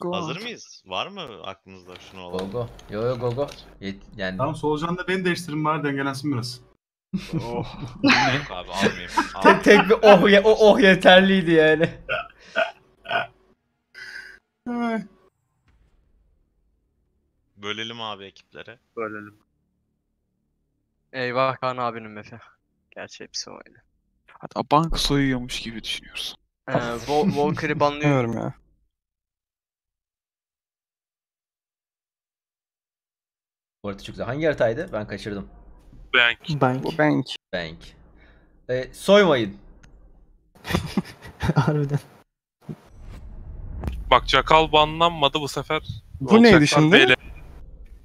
Go. Hazır mıyız? Var mı aklınızda şunu olan? Go go. Yo yo go go. Yet, yani Tamam solucan da beni değiştirin bari dengelensin biraz. Oh. Yok abi almayayım. tek tek bir oh ye, o oh yeterliydi yani. Ay. Bölelim abi ekiplere. Bölelim. Eyvah Kaan abinin mefe. Gerçi hepsi öyle. Hatta banka soyuyormuş gibi düşünüyoruz. Ee, Vol Volker'i banlıyor. Bilmiyorum ya. Bu arada çok güzel. Hangi haritaydı? Ben kaçırdım. Bank. Bank. Bu bank. Bank. E, soymayın. Harbiden. Bak Çakal banlanmadı bu sefer. Bu neydi şimdi? böyle.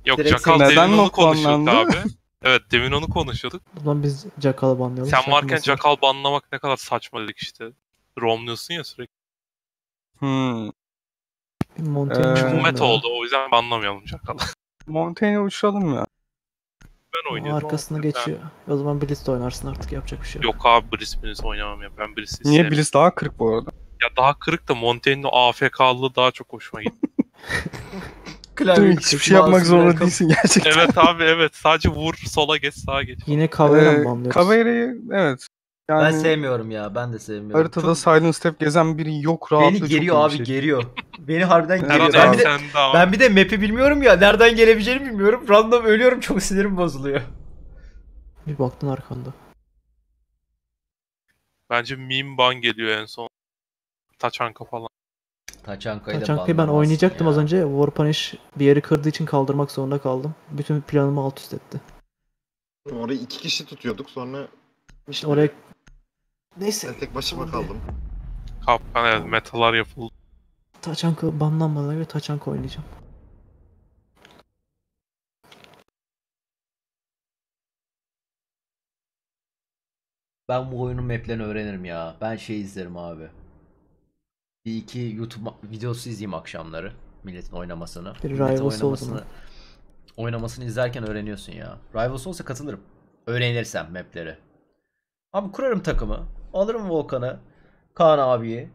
Yok Direkt Çakal neden demin onu konuşuyorduk abi. Evet demin onu konuşuyorduk. Zaman biz Jackal'ı banlayalım. Sen varken. Çakal banlamak ne kadar saçma dedik işte. Romluyorsun ya sürekli. Hmm. Montaigne Ee, oldu o yüzden banlamayalım Çakal'ı. Montaigne'e uçalım ya. Ben oynuyorum. arkasına geçiyor. O zaman Blitz de oynarsın artık yapacak bir şey yok. Yok abi Bliss oynamam ya. Ben Bliss'i Niye. Bliss daha kırık bu arada? Ya daha kırık da Montaigne'in o AFK'lığı daha çok hoşuma gitti. Klavye Hiçbir şey yapmak zorunda değilsin gerçekten. evet abi evet. Sadece vur sola geç sağa geç. Yine Caveira mı Ee, banlıyoruz? Caveira'yı evet. Yani Ben sevmiyorum ya. Ben de sevmiyorum. haritada Çok- Silent Step gezen biri yok rahatlığı Beni geriyor abi şey. geriyor. Beni harbiden geriyor. Ben bir, de, ben bir de map'i bilmiyorum ya. Nereden gelebileceğini bilmiyorum. Random ölüyorum çok sinirim bozuluyor. Bir baktın arkanda. Bence meme ban geliyor en son. Taçanka falan. Taçanka'yı da Taçanka'yı ben oynayacaktım ya. az önce. War Punish bir yeri kırdığı için kaldırmak zorunda kaldım. Bütün planımı alt üst etti. Orayı iki kişi tutuyorduk sonra İşte oraya... Neyse. ben tek başıma kaldım. Kapkan evet metalar yapıldı. Taçanka banlanmadan göre Taçanka oynayacağım. Ben bu oyunun maplerini öğrenirim ya. Ben şey izlerim abi. Bir iki YouTube videosu izleyeyim akşamları. Milletin oynamasını. Bir Milletin oynamasını, oynamasını izlerken öğreniyorsun ya. Rivals olsa katılırım. Öğrenirsem mapleri. Abi kurarım takımı. Alırım Volkan'ı. Kaan abiyi.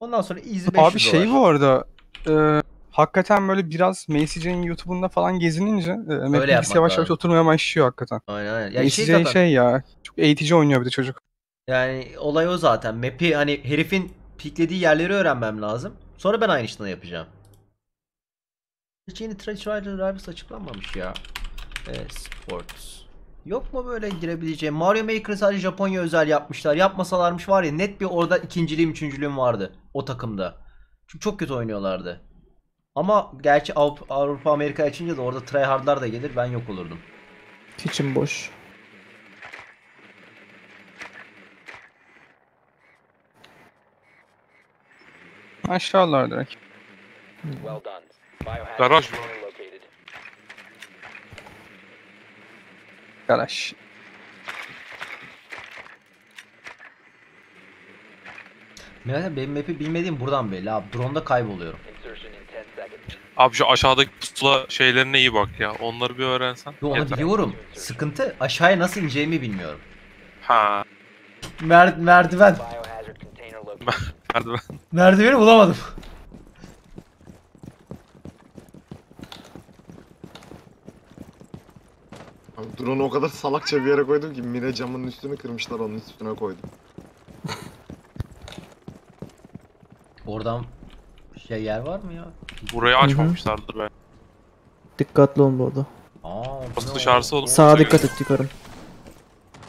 Ondan sonra easy 500 Abi şey dolar. bu arada e, hakikaten böyle biraz Macy'nin YouTube'unda falan gezinince e, bilgisi yavaş yavaş oturmaya başlıyor hakikaten. Aynen aynen. Yani şey şey, zaten, şey ya çok eğitici oynuyor bir de çocuk. yani olay o zaten. Map'i hani herifin piklediği yerleri öğrenmem lazım. Sonra ben aynısını yapacağım. Hiç yeni Trash Rider Rivals açıklanmamış ya. Evet, Sports. Yok mu böyle girebileceğim? Mario Maker sadece Japonya özel yapmışlar. Yapmasalarmış var ya net bir orada ikinciliğim üçüncülüğüm vardı. O takımda. Çünkü çok kötü oynuyorlardı. Ama gerçi Avrupa, Avrupa Amerika açınca da orada tryhardlar da gelir ben yok olurdum. Kitchen boş. Aşağılar direkt. Garaj mı? Garaj. Meğerse benim map'i bilmediğim buradan belli abi. Drone'da kayboluyorum. Abi şu aşağıdaki pusula şeylerine iyi bak ya. Onları bir öğrensen. Yo onu yeter. biliyorum. Sıkıntı aşağıya nasıl ineceğimi bilmiyorum. Ha. Mer merdiven. Merdiven. Merdiveni bulamadım. Abi drone'u o kadar salakça bir yere koydum ki mine camının üstünü kırmışlar onun üstüne koydum. Oradan şey yer var mı ya? Burayı açmamışlardır be. Dikkatli olun bu arada. Aa, bu Nasıl ne dışarısı oğlum? Sağa dikkat et yukarı.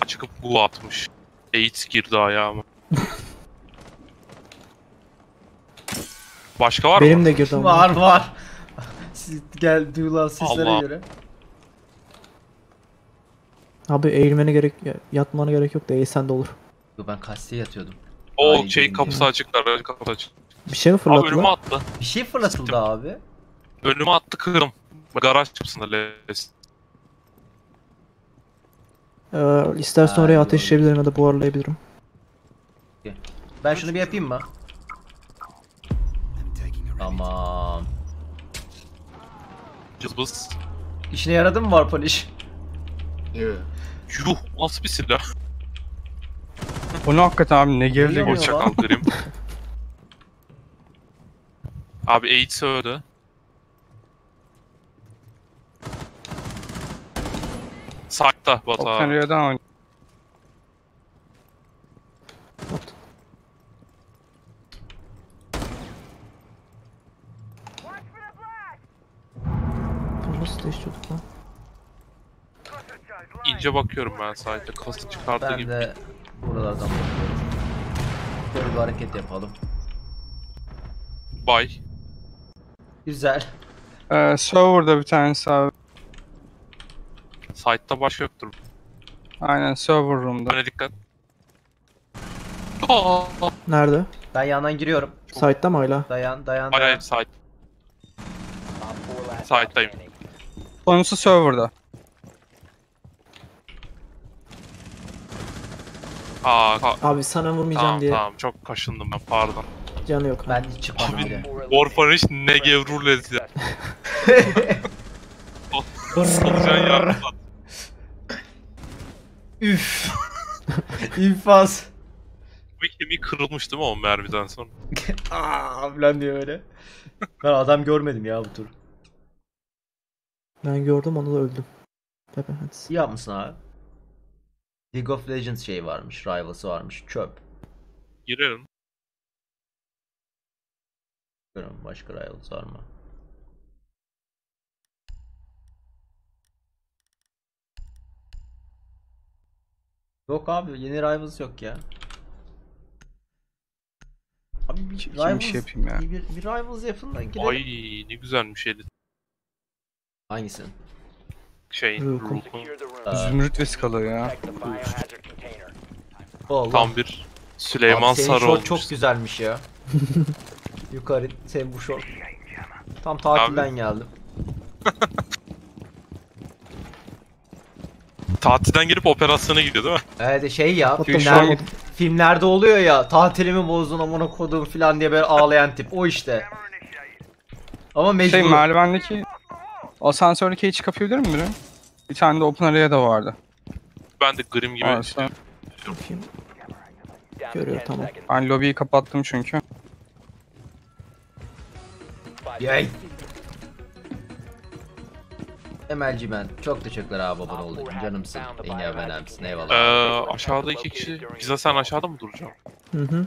Çıkıp gu atmış. AIDS girdi ayağıma. Başka var Benim mı? de girdi ama. Var var. Siz gel duyulan seslere Allah. göre. Abi eğilmene gerek, ya- yatmana gerek yok da eğilsen de olur. Yo, ben kasteye yatıyordum. O Ay, şey kapısı açık, kapısı açık. Bir şey mi Abi önüme attı. Bir şey fırlatıldı abi. Önüme attı kırım. Garaj kapısında les. Ee, istersen oraya Ha, ateşleyebilirim ya da buharlayabilirim. Ben şunu bir yapayım mı? Tamam. Cızbız. İşine yaradı mı War Punish? Yeah. Yuh nasıl bir silah? O ne hakikaten abi ne O ya. o çakal derim. Abi AIDS öldü. Side'da Batu abi. Area'dan oynuyor. Nasıl değiştirdik lan? İnce bakıyorum ben sadece. Kası çıkardığı Ben gibi. de buralardan bakıyorum. Böyle bir hareket yapalım. Bay. Güzel. Ee, server'da bir tanesi abi. Side'da baş yoktur. Aynen server room'da. Öne dikkat. Aa, Nerede? Ben yandan giriyorum. Site'da mı hala? Dayan dayan hayır dayan. hayır side. Side'dayım. Sonuncusu server'da. Aa, ka- Abi sana vurmayacağım tamam diye tamam çok kaşındım ben pardon. canı yok. Ben hiç çıkmadım Abi bile. Warfarish ne gevrurlez ya. Solucan yardım. Üf. İnfaz. Bu kemiği kırılmış değil mi o mermiden sonra? Aa falan diyor öyle. Ben adam görmedim ya bu tur. Ben gördüm onu da öldüm. Pepe hadi. İyi yapmışsın abi. League of Legends şey varmış, Rivals'ı varmış. Çöp. Girerim. Bilmiyorum başka Rivals var mı? Yok abi yeni Rivals yok ya. Abi bir Kim Rivals, şey yapayım ya. Bir, bir, Rivals yapın da girelim. Ay ne güzelmiş edit. Hangisi? Şey, Rook'un. Rook'un Aa, Zümrüt vesikalı ya. Tam bir Süleyman Abi Sarı olmuş. çok güzelmiş ya. Yukarı senin bu short. Tam tatilden geldim. Tatilden gelip operasyona gidiyor değil mi? Evet şey ya filmler, filmlerde oluyor ya tatilimi bozdun amına kodum filan diye böyle ağlayan tip o işte. Ama mecbur. Şey merdivendeki asansördeki hiç kapayabilir mi biri? Bir tane de Open Area'da vardı. Ben de Grim gibi. Varsa. Bakayım. Görüyor tamam. Ben lobiyi kapattım çünkü. Yay. Emelci ben. Çok teşekkürler abi abone olduğun için. Canımsın. En iyi abonemsin. Eyvallah. Ee, aşağıda iki kişi. Pizza sen aşağıda mı duracaksın? Hı hı.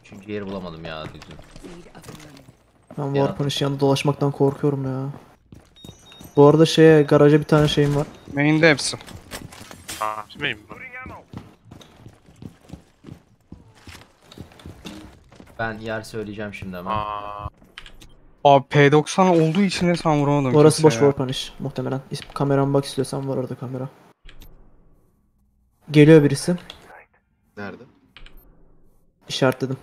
Üçüncü yeri bulamadım ya düzgün. Ben Ya. Warpunish yanında dolaşmaktan korkuyorum ya. Bu arada şeye garaja bir tane şeyim var. Main'de hepsi. Ha, kimeyim ben? Ben yer söyleyeceğim şimdi hemen. Aa, Abi P90 olduğu için resmen vuramadım. Orası boş ya. Warpunish muhtemelen. Kameram bak istiyorsan var orada kamera. Geliyor birisi. Nerede? İşaretledim.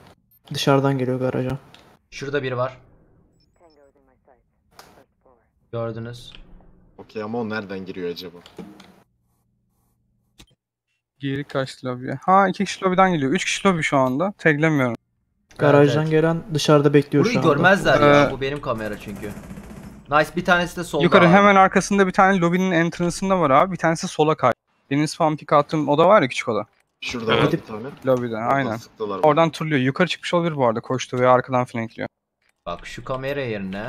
Dışarıdan geliyor garaja. Şurada biri var. Gördünüz. Okey ama o nereden giriyor acaba? Geri kaçtı lobiye. Ha iki kişi lobiden geliyor. Üç kişi lobi şu anda. Taglemiyorum. Garajdan evet. gelen dışarıda bekliyor Burayı şu anda. görmezler ya. Ee, Bu benim kamera çünkü. Nice bir tanesi de solda Yukarı abi. hemen arkasında bir tane lobinin entrance'ında var abi. Bir tanesi sola kay. Benim spam pick attığım oda var ya küçük oda. Şurada Evet. var bir tane. Lobide Oradan aynen. Oradan turluyor. Yukarı çıkmış olabilir bu arada. Koştu veya arkadan flankliyor. Bak şu kamera yerine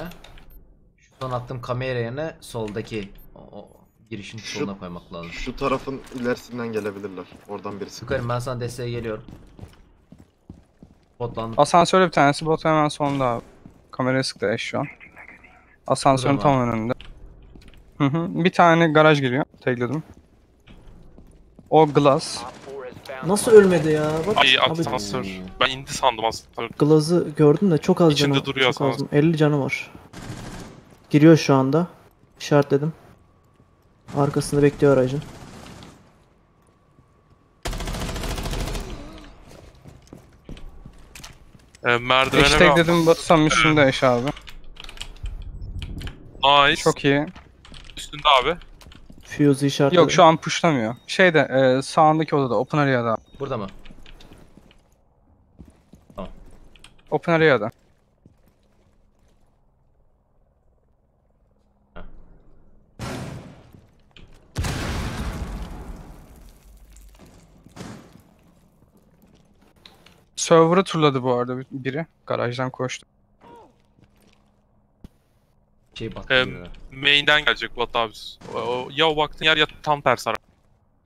son attığım kamera yerine soldaki o, o girişin Şu- soluna koymak lazım. Şu tarafın ilerisinden gelebilirler. Oradan birisi. Sıkarım ben sana desteğe geliyorum. Botlandım. Asansörde bir tanesi. Bot hemen sonunda abi. Kameraya sıktı eş şu an. Asansörün Burada tam önünde. Hı hı. Bir tane garaj geliyor. Tagledim. O glass. Nasıl ölmedi ya? Bak ay abi asansör. Ben indi sandım asansör. Glaz'ı gördüm de çok az İçinde canı duruyor çok az. asansör. 50 canı var. Giriyor şu anda. İşaretledim. Arkasında bekliyor aracın. Eş merdivene bak. tagledim. Batısan üstünde eş abi. Nice. Çok iyi. Üstünde abi. Fuse'u işaretledim. Yok şu an pushlamıyor. Şeyde e, sağındaki odada. Open Area'da. Burada mı? Open Area'da. Server'ı turladı bu arada bir- biri. Garajdan koştu. Şey battı. Gibi. Main'den gelecek Bat abi. O- Ya o baktığın yer ya tam tersi ara.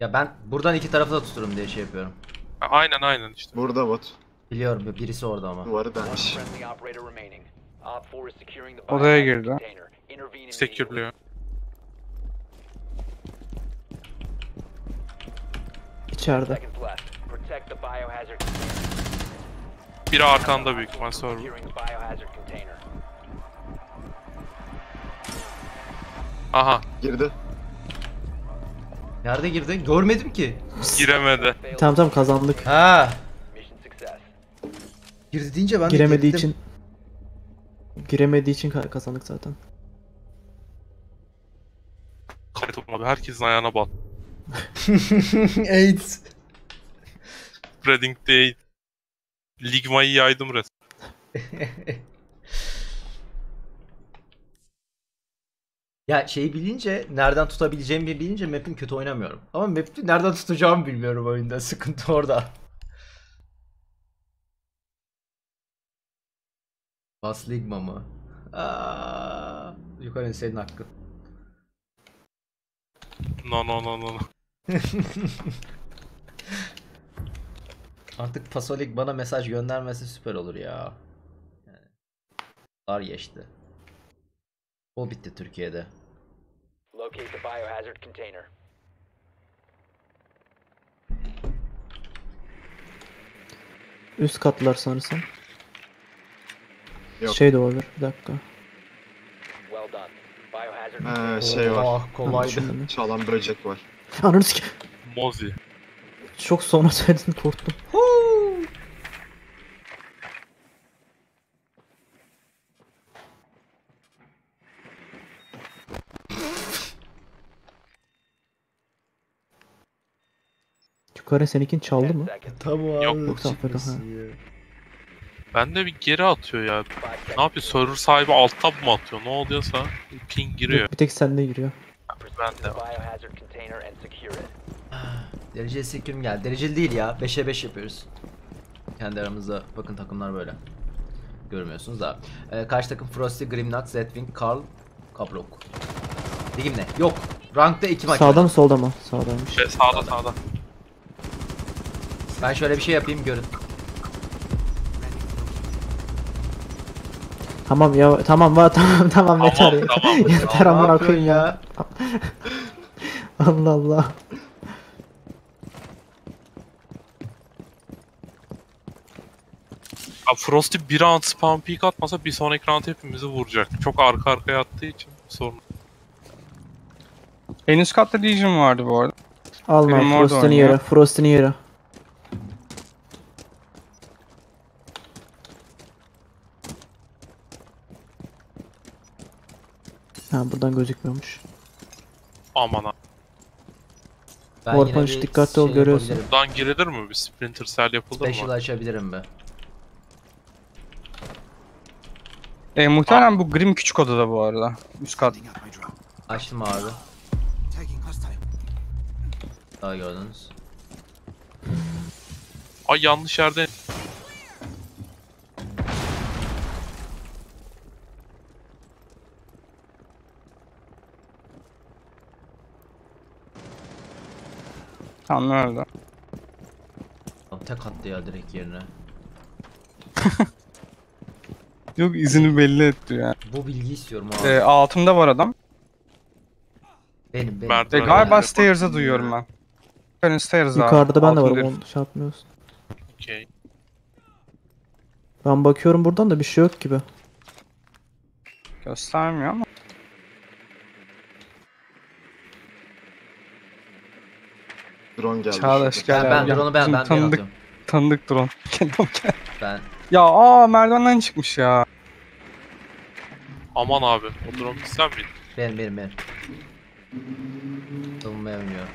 Ya ben buradan iki tarafı da tuturum diye şey yapıyorum. Aynen aynen işte. Burada bot. Biliyorum birisi orada ama. Duvarı delmiş. Odaya girdi. Secure'lüyor. İçeride. Biri arkanda büyük ihtimal server. Aha Girdi. Nerede girdi? Görmedim ki. giremedi. Tamam tamam kazandık. Ha. Girdi deyince ben de Giremediği gittim. için giremediği için ka- kazandık zaten. Kayıt abi herkesin ayağına bat. AIDS. Spreading day. Ligma'yı yaydım resmen. Ya şeyi bilince, nereden tutabileceğimi bilince map'in kötü oynamıyorum. Ama map'i nereden tutacağımı bilmiyorum oyunda. Sıkıntı orada. Bas Ligma mı? Aa, yukarı senin hakkın. No no no no. Artık Pasolik bana mesaj göndermesi süper olur ya. Yani, Dar geçti. O bitti Türkiye'de. Üst katlar sanırsam. Yok. Şey de olabilir. Bir dakika. Ha, şey var. Ah kolaydı. Çalan böcek var. Ananı sik- Mozi. Çok sonra söyledin korktum. Yukarı seninkin çaldı mı? Tamam. Yok, yoksa Afrika, ha. Ben de bir geri atıyor ya. Ne yapıyor? Server sahibi alt tab mı atıyor? Ne oluyorsa ping giriyor. Yok, bir tek sende giriyor. Ben de. Dereceli sekürüm geldi. Dereceli değil ya. 5'e 5 yapıyoruz. Kendi aramızda bakın takımlar böyle. Görmüyorsunuz da. Ee, karşı takım Frosty, Grimnut, Zetwing, Karl, Kablok. Ligim ne? Yok. Rankta 2 maç. Sağda mı solda mı? Sağdaymış. Şey, sağda sağda. Ben şöyle bir şey yapayım görün. Tamam ya tamam va tamam tamam yeter Tamam, yeter. tamam. yeter amına koyayım ya. Allah Allah. Ya Frosty bir round spam peek atmasa bir sonraki round hepimizi vuracak. Çok arka arkaya attığı için sorun. En üst katta Legion vardı bu arada. Alma Benim orada Frost'un oynuyor. Frost'un. Ha buradan gözükmüyormuş. Aman ha. Ben Warpunch bir dikkatli ol, şey görüyorsun. yapabilirim. Buradan girilir mi? Bir Splinter Cell yapılır Special mı? açabilirim be. E, muhtemelen bu Grim küçük odada bu arada. Üst kat. Açtım abi. Daha gördünüz. Ay yanlış yerde. Tamam öldü. Tamam, tek attı ya direkt yerine. Yok izini belli etti ya. Bu bilgi istiyorum abi. E, altımda var adam. Benim benim. Mert- E, Öyle galiba stairs'ı duyuyorum ben. Yukarı stairs'da. Yukarıda ben de varım onu şey yapmıyorsun. Okey. Ben bakıyorum buradan da bir şey yok gibi. Göstermiyor ama. Drone geldi. Çağdaş şurada. gel ben, abi, ben drone'u ben Bizim ben, tanıdık, tanıdık drone. Gel oğlum, gel. Ben ya aa merdivenden çıkmış ya. Aman abi. O drone sen miydin? benim benim benim. Savunmaya oynuyorum.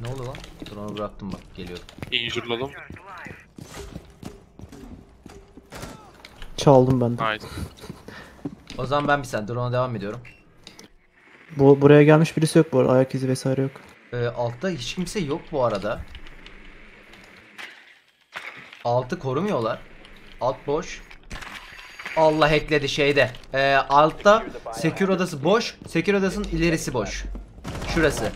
Ne oldu lan? Drone'u bıraktım bak geliyor. Injure'ladım. Çaldım ben de. Nice. O zaman ben bir sen drone'a devam ediyorum. Bu buraya gelmiş birisi yok bu arada. Ayak izi vesaire yok. Ee, altta hiç kimse yok bu arada. Altı korumuyorlar. Alt boş. Allah hackledi şeyde. Ee, altta secure odası boş. Secure odasının ilerisi boş. Şurası.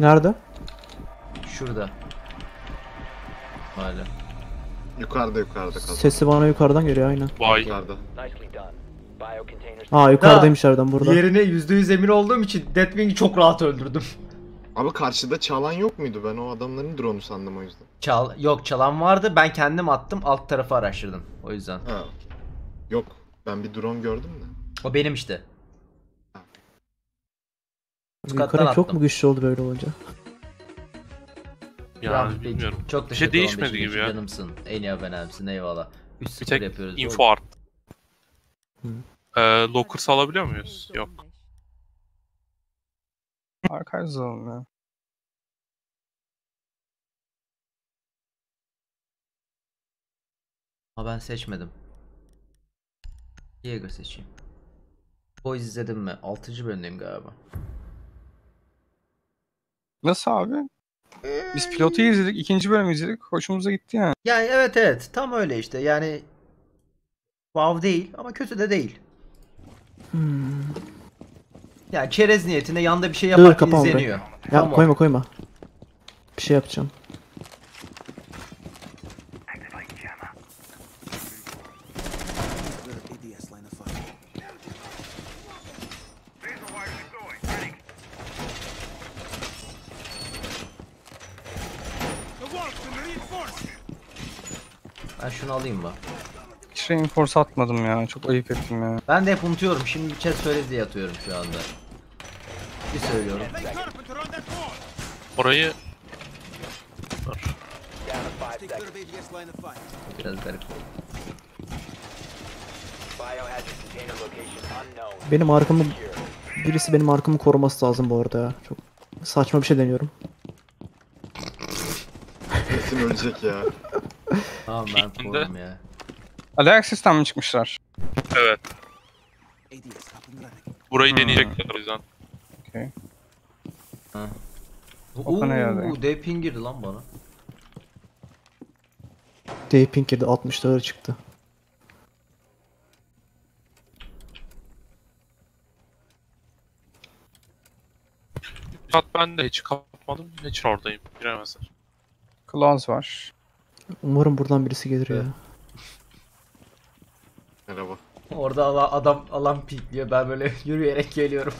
Nerede? Şurada. Hala. Yukarıda yukarıda kaldı. Sesi bana yukarıdan geliyor aynen. Vay. Yukarıda. Aa yukarıdaymış nereden burada. Yerine %100 emin olduğum için Deathwing'i çok rahat öldürdüm. Abi karşıda çalan yok muydu? Ben o adamların drone'u sandım o yüzden. Çal yok çalan vardı. Ben kendim attım. Alt tarafı araştırdım. O yüzden. Ha. Yok. Ben bir drone gördüm de. O benim işte. Yukarı çok mu güçlü oldu böyle olunca? Yani bilmiyorum. Çok Bir şey değişmedi gibi ya. Canımsın. En iyi abonemsin. Eyvallah. 3-0 Bir tek yapıyoruz. info arttı. Ee, locker alabiliyor muyuz? Yok. Archives alalım ya. Ha ben seçmedim. Diego seçeyim. Boys izledim mi? 6. bölümdeyim galiba. Nasıl abi? Biz pilotu izledik, ikinci bölümü izledik. Hoşumuza gitti yani. Yani evet evet tam öyle işte yani Wow değil ama kötü de değil. Hmm. Yani çerez niyetinde yanda bir şey Dur, yaparken kapa orayı. izleniyor. Ya Tamam. koyma koyma. Bir şey yapacağım. Ben şunu alayım mı? Reinforce atmadım ya. Çok ayıp ettim ya. Ben de hep unutuyorum. Şimdi bir chat söyledi diye atıyorum şu anda. Bir söylüyorum. Orayı Dur. Biraz garip. Benim arkamı birisi benim arkamı koruması lazım bu arada ya. Çok saçma bir şey deniyorum. Kesin ölecek ya. Tamam ben korum ya. Alexis'ten mi çıkmışlar? evet. Burayı Hmm. deneyecekler o yüzden. Air'de. Uuu D-ping girdi lan bana. Day Pink girdi 60 ağır çıktı. Saat ben de hiç kapatmadım. Hiç oradayım. Giremezler. Claws var. Umarım buradan birisi gelir ya. Merhaba. Orada ala- adam alan pikliyor. Ben böyle yürüyerek geliyorum.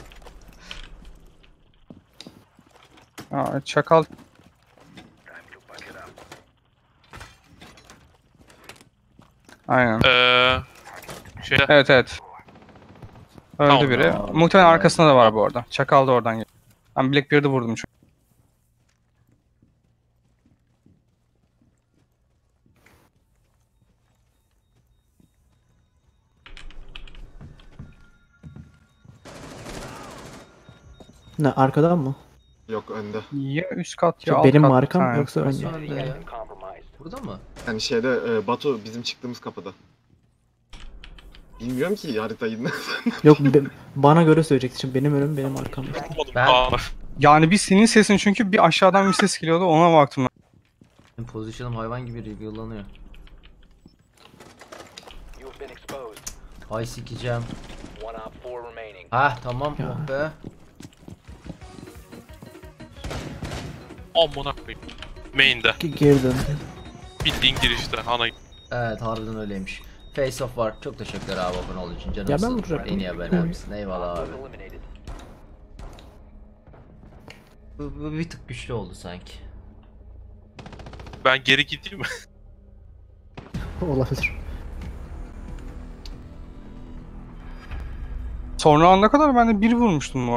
Aa, çakal. Aynen. Ee, şey Evet evet. Öldü Tamam, biri. Muhtemelen arkasında da var bu arada. Çakal da oradan geliyor. Ben Blackbeard'ı vurdum çünkü. Ne arkadan mı? Yok önde. Ya üst kat ya Şu alt benim kat mi bir arkam tane. yoksa önde ya? Burada mı? Yani şeyde e, Batu bizim çıktığımız kapıda. Bilmiyorum ki haritayı. Yok be- bana göre söyleyecekti. Şimdi benim önüm benim arkam. Ben- Yani bir senin sesin çünkü bir aşağıdan bir ses geliyordu ona baktım ben. Benim pozisyonum hayvan gibi exposed. Ay sikeceğim. Hah tamam Ya. oh be. Amına koyayım. Main'de. G- Geri dön. Bildiğin girişte. Ana Evet harbiden öyleymiş. Face of var. Çok teşekkürler abi abone olduğun için. ben Canımsın. vuracaktım. En iyi abonemsin. Eyvallah abi. Bu, bu bir tık güçlü oldu sanki. ben geri gideyim mi? Olabilir. Sonra ana kadar ben de bir vurmuştum bu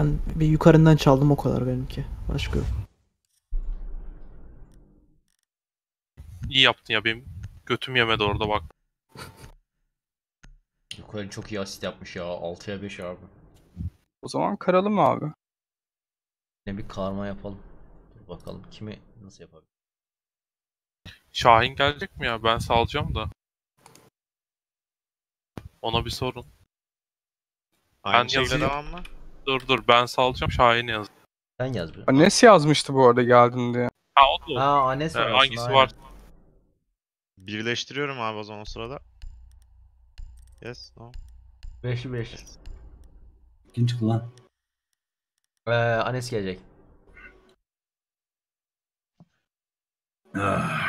Ben bir yukarından çaldım o kadar benimki. Başka yok. İyi yaptın ya benim götüm yemedi orada bak. Yukarı çok iyi asist yapmış ya. 6'ya 5 abi. O zaman karalım abi. Ne bir karma yapalım. Dur bakalım kimi nasıl yapabilir. Şahin gelecek mi ya? Ben salacağım da. Ona bir sorun. Aynı Ben şeyle yazayım. devam mı? Dur dur ben salacağım Şahin yaz. Sen yaz bir. Anes yazmıştı bu arada geldin diye. Ha o da. Ha Anes var Yani hangisi aynen. var? Birleştiriyorum abi o zaman o sırada. Yes, no. 5'li 5. Kim çıktı lan? Ee, Anes gelecek. Ah.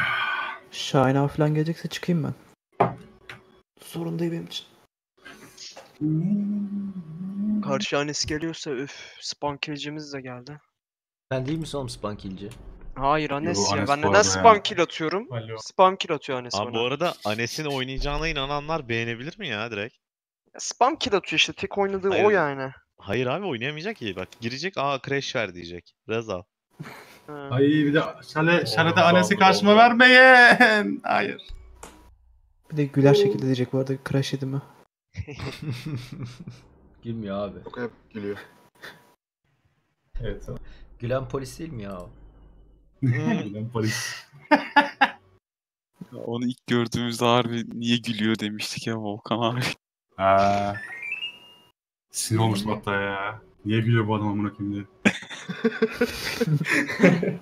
Şahin abi falan gelecekse çıkayım ben. Sorun değil benim için. Karşı annesi geliyorsa üf. Spawn kill'cimiz de geldi. Sen değil misin oğlum Spankilci? Hayır Anes ya. Anes Ben bu neden arada spam ya. kill atıyorum? Alo. Spam kill atıyor Anes Abi bana. bu arada Anes'in oynayacağına inananlar beğenebilir mi ya direkt? Spam kill atıyor işte. Tek oynadığı o Hayır. yani. Hayır abi oynayamayacak ki. Bak girecek aa crash ver diyecek. Reza. Ha. Ay bir de şale, şalete Oldu, Anes'i karşıma vermeyin. Hayır. Bir de güler şekilde diyecek bu arada crash yedim mi? Gülmüyor abi. Çok hep gülüyor. Evet. Gülen polis değil mi ya? o? Ben polis. Onu ilk gördüğümüzde harbi niye gülüyor demiştik ya Volkan abi. Aa. Sinir olmuştum hatta ya. Niye gülüyor bu adam amına koyayım diye.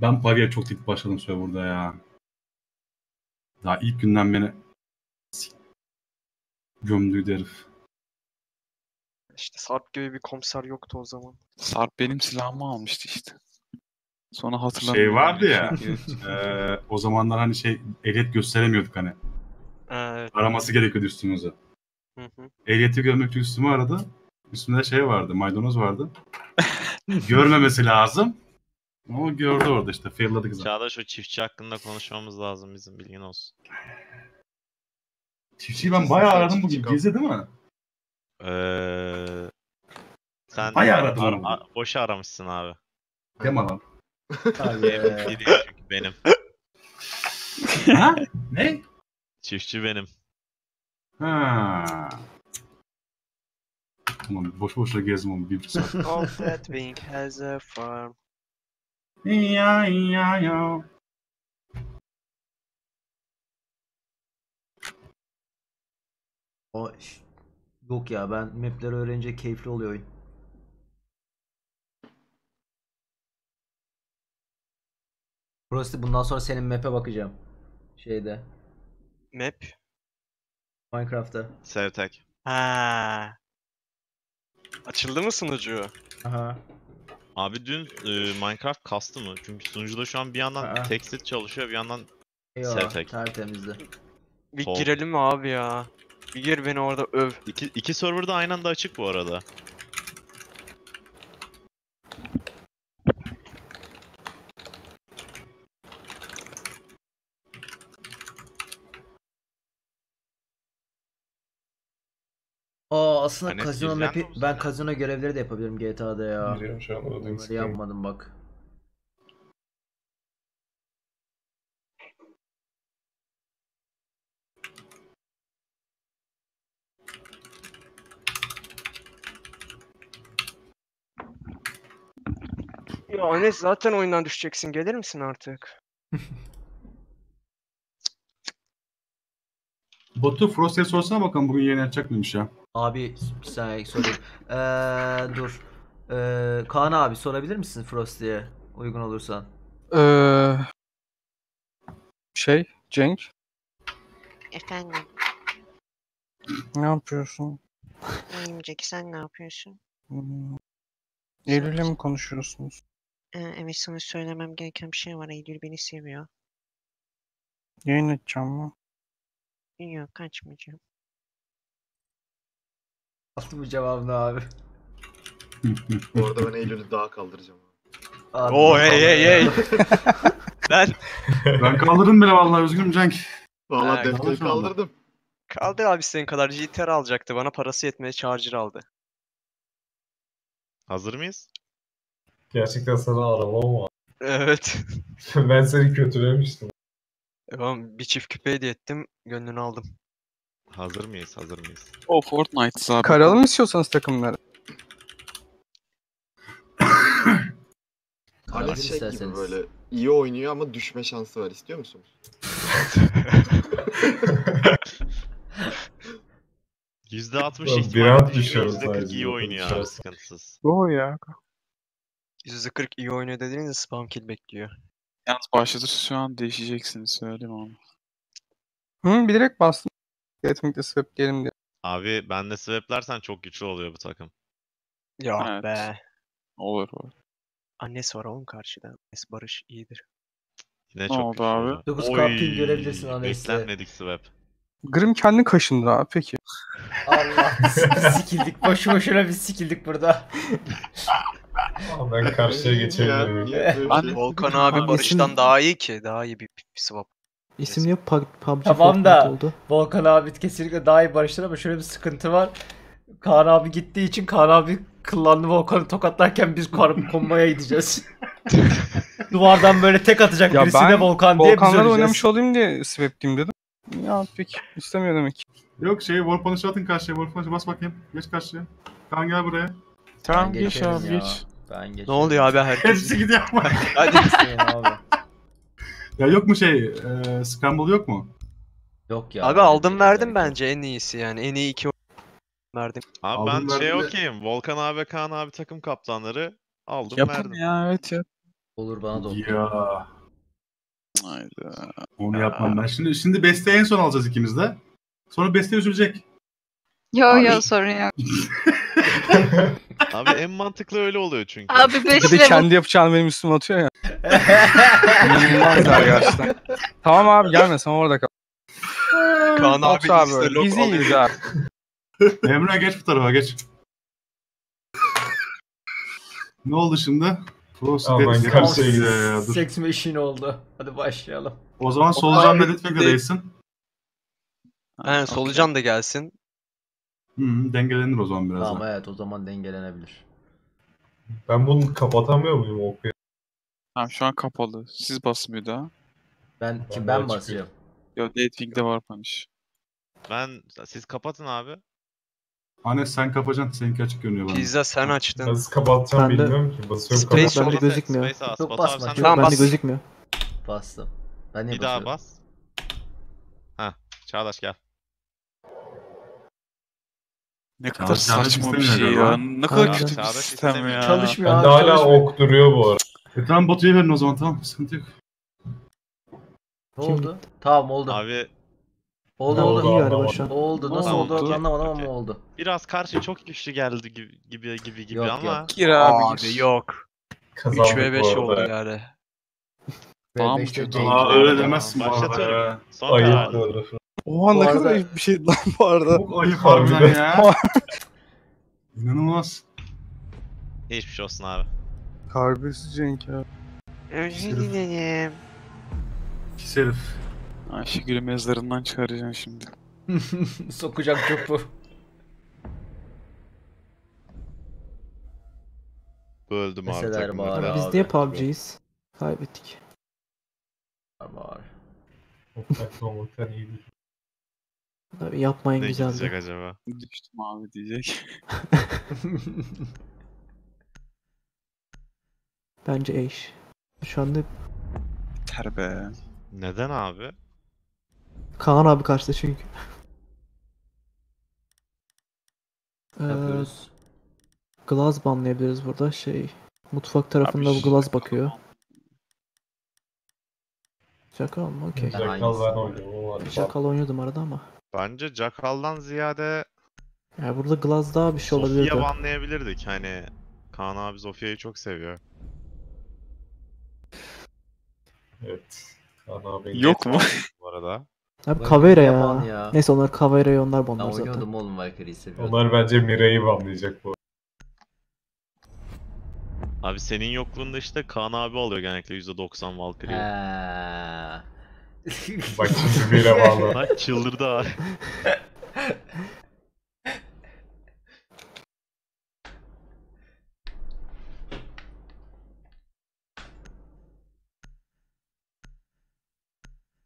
ben Pavi'ye çok dik başladım söyle burada ya. Daha ilk günden beni s- gömdüydü herif. İşte Sarp gibi bir komiser yoktu o zaman. Sarp benim silahımı almıştı işte. Sonra hatırlamıyorum. Şey vardı ya. Ee, o zamanlar hani şey ehliyet gösteremiyorduk hani. Evet. Araması gerekiyordu üstümüze. Hı hı. Ehliyeti görmek için üstümü aradı. Üstümde şey vardı, maydanoz vardı. Görmemesi lazım. Ama gördü orada işte, failladık zaten. Çağdaş o çiftçi hakkında konuşmamız lazım bizim bilgin olsun. Çiftçiyi ben bayağı aradım bugün. Gizli değil mi? Eee... Sen Bayağı aradım ar- onu. a- boşa aramışsın abi. Deme lan. Abi. Benim değil çünkü benim. ha? Ne? Çiftçi benim. Ha. Tamam boş boşuna gezme onu bir buçuk saat. Of that has a farm. Ya ya ya. O Yok ya ben mapleri öğrenince keyifli oluyor oyun. Burası bundan sonra senin map'e bakacağım. Şeyde. Map. Minecraft'ta. Sevtek. Ha. Açıldı mı sunucu? Aha. Abi dün e, Minecraft kastı mı? Çünkü sunucuda şu an bir yandan tekstit çalışıyor bir yandan. Sevtek. Tertemizdi. Bir Sol. girelim mi abi ya? Bir gir beni orada öv. iki, iki serverda aynı anda açık bu arada. Aa aslında Hani kazino map'i ben kazino görevleri de yapabilirim GTA'da ya. Giriyorum şu an Onları screen. yapmadım bak. Ya Enes zaten oyundan düşeceksin. Gelir misin artık? Batu Frost'e sorsana bakalım bugün yayın açacak mıymış ya? Abi bir saniye sorayım. Ee, dur. Ee, Kaan abi sorabilir misin Frosty'ye uygun olursan? Ee, şey, Cenk, Efendim, ne yapıyorsun? iyiyim Jack, sen ne yapıyorsun? Hmm. Eylül'le mi konuşuyorsunuz? Ee, evet sana söylemem gereken bir şey var. Eylül beni seviyor. Yayın açacağım mı? Yok kaçmayacağım. Aslı bu cevabını abi. Bu arada ben Eylül'ü daha kaldıracağım. Abi, Oo hey hey hey. Lan ben kaldırdım bile vallahi üzgünüm Cenk. Valla Ha, defteri kaldır vallahi. kaldırdım. kaldı abi senin kadar GTR alacaktı. Bana parası yetmedi charger aldı. Hazır mıyız? Gerçekten sana araba mı? Evet. ben seni kötülemiştim. Tamam bir çift küpe hediye ettim. Gönlünü aldım. Hazır mıyız? Hazır mıyız? O Fortnite abi. Karalım istiyorsanız takımları. Alex şey gibi isterseniz. böyle iyi oynuyor ama düşme şansı var. İstiyor musunuz? %60 Lan ihtimalle bir round düşüyor, düşüyoruz %40 sadece iyi oynuyor abi sıkıntısız. O ya. %40 iyi oynuyor dediğinizde spam kill bekliyor. Yalnız başlatırsa şu an değişeceksiniz söyleyeyim onu. Hı, bilerek bastım. Etmekte sebep diyelim diye. Abi ben de swaplersen çok güçlü oluyor bu takım. Ya Evet. be. Olur olur. Annesi var oğlum karşıda. Annesi Barış iyidir. Yine Ne çok oldu güçlü abi? oluyor. 9 Oy, kamping görebilirsin Anes'le. Beklenmedik swap. Grim kendi kaşındı abi peki. Allah biz sikildik. Boşu boşuna biz sikildik burada. Aa, ben karşıya geçebilir miyim? Niye böyle Ben- şey- Volkan Abi abi Barış'tan daha iyi ki. Daha iyi bir, bir swap. İsim yok Pub- PUBG Tamam Fortnite da- oldu. Volkan abi kesinlikle daha iyi barıştır ama şöyle bir sıkıntı var. Kaan abi gittiği için Kaan abi kıllandı Volkan'ı tokatlarken biz Kaan kombaya gideceğiz. Duvardan böyle tek atacak Ya birisine Volkan diye biz Volkan'la oynamış olayım diye swap diyeyim dedim. Ya peki istemiyor demek ki. Yok şey Warpunish'ı atın karşıya. Warpunish'ı bas bakayım. Geç karşıya. Kaan gel buraya. Tamam geç abi ya. geç. Ben geçerim. Ne oluyor abi herkes? Hepsi gidiyor ama. Hadi. Abi. ya yok mu şey? E, Scramble yok mu? Yok ya. Abi aldım verdim bence en iyisi yani. En iyi iki verdim. Abi Aldım, ben şey verdim de- okeyim. Volkan abi, Kaan abi takım kaptanları aldım Yapın verdim. ya evet ya. Olur bana da olur. Ya. Hayda. Onu yapmam ben. Şimdi şimdi besteyi en son alacağız ikimiz de. Sonra beste üzülecek. Yo Abi- yo sorun yok. Abi en mantıklı öyle oluyor çünkü. Abi Bir 5 de level. kendi yapacağını benim üstüme atıyor ya. İnanılmaz ya gerçekten. Tamam abi gelme sen orada kal. Kaan abi abi lock Biz alıyor. iyiyiz abi. Emre geç bu tarafa geç. Ne oldu şimdi? Frost Aa, Dead gidiyorum. Ya, dur. Seks machine oldu. Hadi başlayalım. O zaman solucan da Litwig'de değilsin. Aynen solucan da gelsin. Hı, hı, dengelenir o zaman biraz. Tamam daha. evet o zaman dengelenebilir. Ben bunu kapatamıyor muyum okuya? Tamam şu an kapalı. Siz basın bir daha. Ben kim Ben ben de basıyorum. Yo Datewing'de var punish. Ben siz kapatın abi. Anne sen kapacaksın. Seninki açık görünüyor bana. Pizza sen açtın. Nasıl kapatacağım Ben de- bilmiyorum ki. Basıyorum Space kapat. Bende gözükmüyor. Space. Yok, basma. Yok, de Tamam, Bende gözükmüyor. Bastım. Ben niye bir daha basıyorum? bas. Ha, Çağdaş gel. Ne kadar Çağdaş saçma bir şey ya. Ne kadar Aynen. kötü bir Çağdaş sistem ya. Çalışmıyor Bende abi hala çalışmıyor. ok duruyor bu arada. E tamam Batu'ya verin o zaman tamam. Sıkıntı yok. Ne oldu? Tamam oldu. Abi oldu Ne oldu. oldu? İyi galiba şu an. Oldu. Nasıl oldu oldu? anlamadım Okey. ama oldu. biraz karşı çok güçlü geldi gibi gibi gibi, gibi Yok, ama yok. Gir abi, Abi gir. yok. 3 Kazandık ve 5 bu oldu arada. yani. Tamam, Ve beşte oldu. Aa öyle demezsin bu arada Başlatıyorum. ya. son Ayıp bu arada. Oha Bu ne arada- kadar ayıp bir şey lan bu arada. Çok ayıp Harbiden. ya. İnanılmaz. Geçmiş olsun abi. Terbiyesiz Cenk ya. Özür dilerim. Pis herif. Ayşegül'ü mezarından çıkaracaksın şimdi. Sokacak çöpü. Böldüm abi bağır Abi abi. biz niye PUBG'yiz? Kaybettik. Var. Oktay olmaktan iyidir. Abi yapmayın Ne gidecek güzeldi. acaba? Düştüm abi diyecek. Bence eş. Şu anda Ter be. Neden abi? Kaan abi karşıda çünkü. Ee, Yapıyoruz. Glaz banlayabiliriz burada. Şey mutfak tarafında Abi bu Glaz bakıyor. Çakal mı? Okey. Ben Jackal ben hangisini oynuyorum. o var. Çakal oynuyordum arada ama. Bence Jackal'dan ziyade Ya burada Glaz daha bir şey Sofia olabilirdi. banlayabilirdik. Hani Kaan abi Zofia'yı çok seviyor. Evet. Kaan abi. Yok mu? Bu arada. Abi yapan ya. ya. Neyse onlar Caveira'yı onlar Ben banlar zaten. oynuyordum oğlum Valkyrie'yi seviyordum. Onlar bence Mira'yı banlayacak bu arada. Abi senin yokluğunda işte Kaan abi alıyor genellikle %90 Valkyrie. Heee. Bak şimdi Mira bağlı. Bak çıldırdı abi.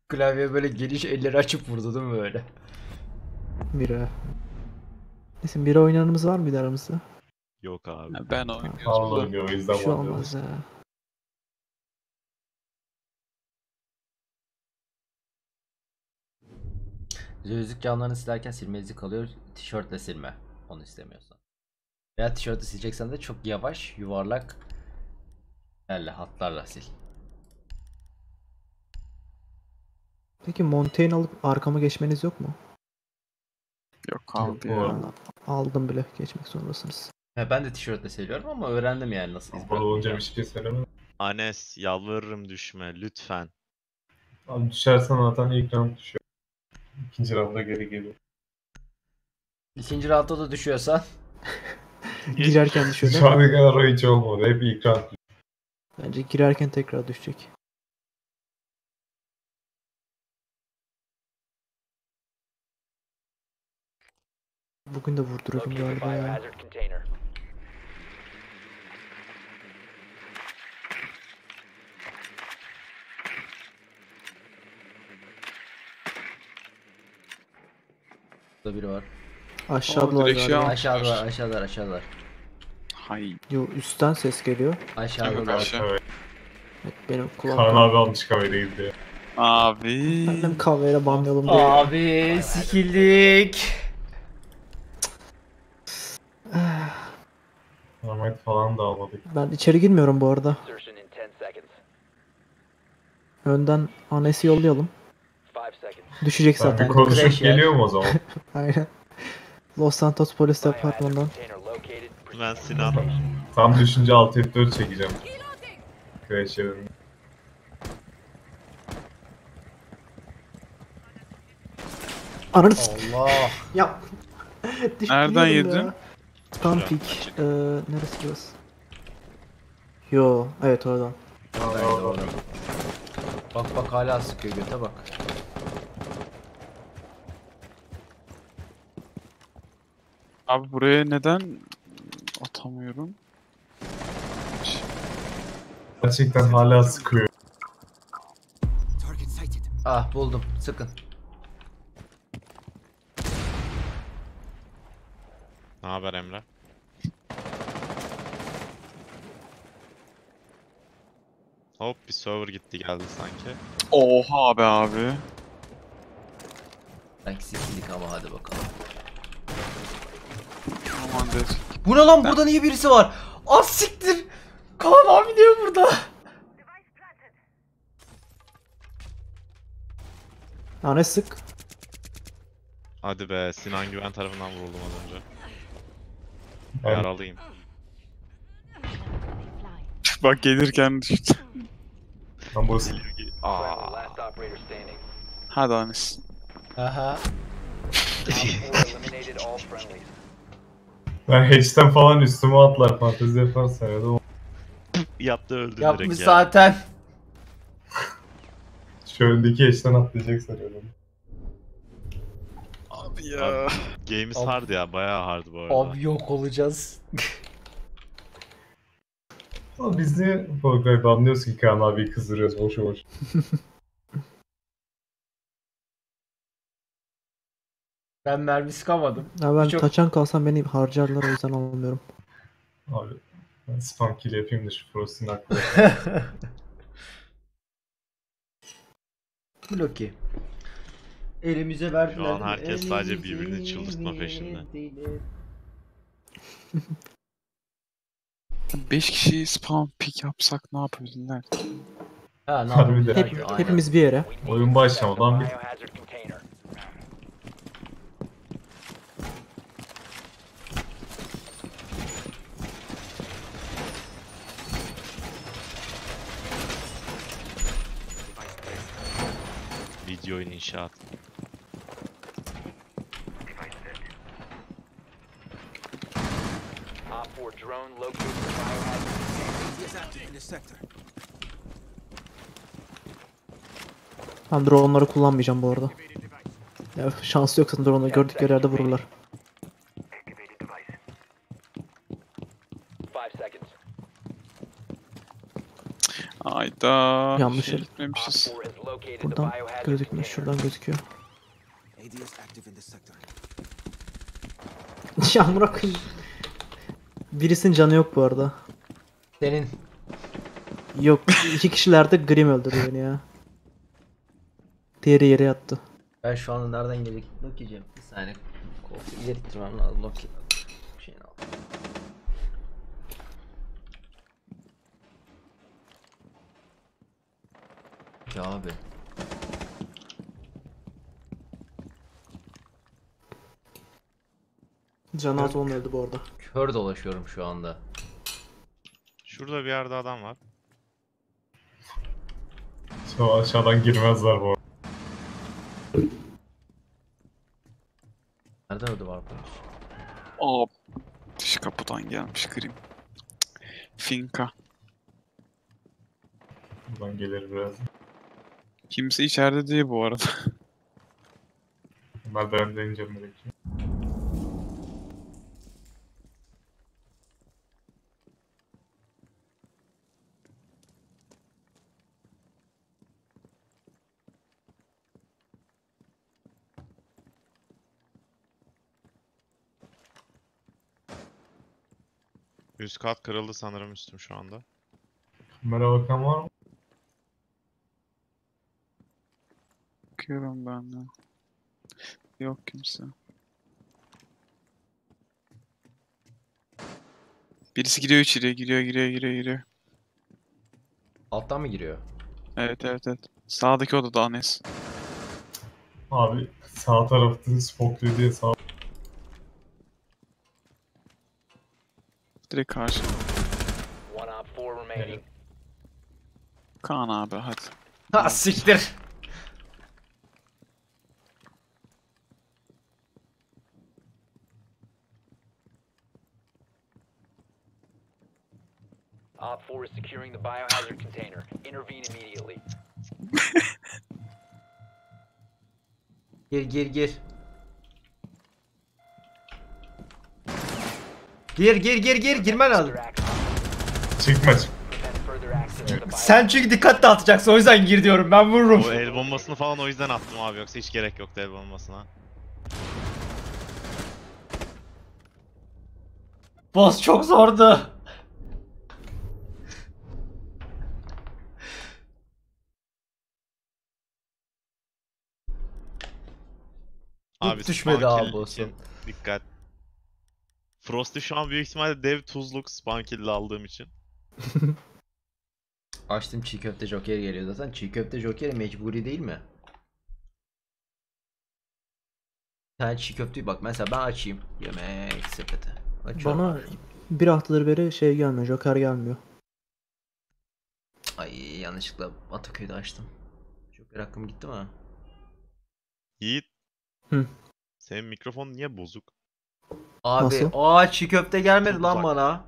Klavye böyle geniş elleri açıp vurdu değil mi böyle? Mira. Neyse bir oynayanımız var mıydı aramızda? Yok abi. Ben oynuyorum. Vallahi o yüzden Bir şey olmaz ya. Gözlük camlarını silerken silme izi kalıyor. Tişörtle silme. Onu istemiyorsan. Veya tişörtle sileceksen de çok yavaş, yuvarlak elle hatlarla sil. Peki Montaigne alıp arkama geçmeniz yok mu? Yok kaldı ya. Aldım bile. Geçmek zorundasınız. He, ben de tişörtle siliyorum ama öğrendim yani nasıl iz Kapalı olunca bir şey söylemem. Anes yalvarırım düşme lütfen. Abi düşersen zaten ilk round düşüyor. İkinci rounda geri geliyor. İkinci roundda da düşüyorsan Girerken düşüyor Şu ana kadar o hiç olmadı. Hep ilk round Bence girerken tekrar düşecek. Bugün de vurdururum galiba ya. Burada biri var. Aşağıda var direkt şey galiba. al. Aşağıdalar, aşağıdalar, aşağıdalar. Hay. Yo üstten ses geliyor. Yok Aşağıdalar. aşağı. Evet. Evet, benim Kaan kulağım. abi almış kamerayı gidiyor. Abi. Hem kahveyle banlayalım diye. Abi sikildik. Normal falan da almadık. Ben içeri girmiyorum bu arada. Insertion in 10 seconds. Önden Anes'i yollayalım. 5 seconds. Düşecek zaten. konuşup Crash geliyor mu o zaman? Aynen. Los Santos Polis Departmanı'ndan. Ben Sinan. Tam düşünce 6 F4 çekeceğim. Crash. Ananı s- Allah. Ya. Nereden yedin? Stampik. Ee, neresi burası? Yo, evet oradan. De oradan. Bak bak hala sıkıyor göte bak. Abi buraya neden atamıyorum? Gerçekten hala sıkıyor. Ah buldum. Sıkın. Ne haber Emre? Hop bir server gitti geldi sanki. Oha be abi. Sanki sikildik ama hadi bakalım. Bu ne lan burada niye birisi var? Az siktir. Kaan abi niye burada? Anes sık. Hadi be Sinan Güven tarafından vuruldum az önce. Yaralıyım. Bak gelirken düştü. tam bu Friendly last operator standing. Hadi Anis. Aha. Op 4 eliminated all friendlies. Ben hatch'ten falan üstüme atlar fantezi yapar sanıyordum. Yaptı öldü Yapmış direkt ya. zaten. Şu öndeki hatch'ten atlayacak sanıyordum. Abi ya. Game'is Abi- hard ya bayağı hard bu arada. Abi yok olacağız. Ama biz niye Volga'yı anlıyoruz ki Kaan abiyi kızdırıyoruz boşu boş. Ben mermi sıkamadım. Ya ben Çok- taçan kalsam beni harcarlar o yüzden almıyorum. Abi ben spam kill yapayım da şu Frost'un aklına. Bloki. Elimize verdiler. Şu an herkes sadece birbirini çıldırtma peşinde. verdiler. 5 kişi spam pick yapsak ne yapabilirler? Ha ne yapayım? Hep, Aynen. hepimiz bir yere. Oyun başlamadan bir Video oyun inşaat. Op 4 drone located the biohazard Ben drone'ları kullanmayacağım bu arada. Ya şansı yok zaten drone'ları gördükleri yerde vururlar. 5 seconds. Ayda. Yanlış Op gitmemişiz. 4 has located the Buradan gözükmüyor. Şuradan gözüküyor. ya bırakın. Birisinin canı yok bu arada. Senin. Yok iki kişilerde Grim öldürdü beni ya. Diğeri yere yattı. Ben şu anda nereden gelecek? Bakacağım. Bir saniye. Koltuğu ileri ittirmem lazım. Şeyini al. Ya abi. Can az olmadı bu arada. Kör dolaşıyorum şu anda. Şurada bir yerde adam var. Şu aşağıdan girmezler bu arada. Nereden öldü var? Aa, dış kapıdan gelmiş Grim. Finka. Buradan gelir biraz. Kimse içeride değil bu arada. Merdivenden ineceğim gerekiyor. Üst kat kırıldı sanırım üstüm şu anda. Kamera bakan var mı? Bakıyorum ben de. Yok kimse. Birisi giriyor içeriye, giriyor, giriyor, giriyor, giriyor. Alttan mı giriyor? Evet, evet, evet. Sağdaki oda daha net. Abi sağ tarafta spokluyor diye sağ Direkt karşı. One op 4 remaining. Kaan abi hadi. Ha siktir. Op 4 is securing the biohazard container. Intervene immediately. Gir gir gir. Gir gir gir gir girmen lazım. Further action. Çıkma çık. Prevent further access to the Sen çünkü dikkat dağıtacaksın o yüzden gir diyorum ben vururum. O el bombasını falan o yüzden attım abi yoksa hiç gerek yoktu el bombasına. Boss çok zordu. Abi düşmedi abi için Dikkat. Frost'u şu an büyük ihtimalle dev tuzluk spawn kill'le aldığım için. Açtım çiğ köfte joker geliyor zaten. Çiğ köfte joker mecburi değil mi? Sen çiğ köfteyi bak mesela ben açayım. Yemek sepeti. Açıyorum. Bana bir haftadır beri şey gelmiyor. Joker gelmiyor. Ay yanlışlıkla Ataköy'de açtım. Joker hakkım gitti mi? Yiğit. Hı. Senin mikrofon niye bozuk? Abi Nasıl? aa çiğ köfte gelmedi Çok lan uzak. bana.